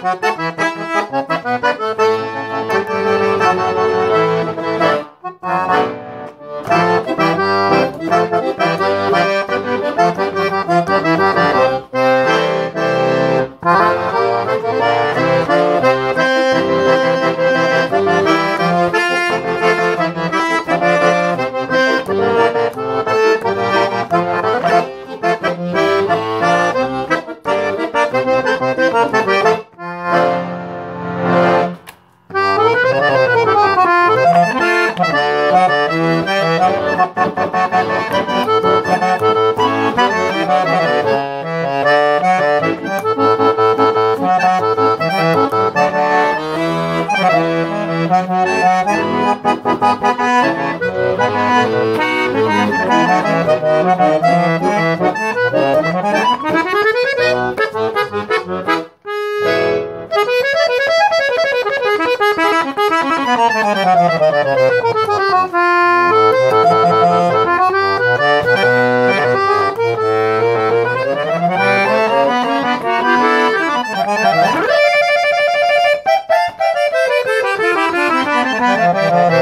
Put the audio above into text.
Música Música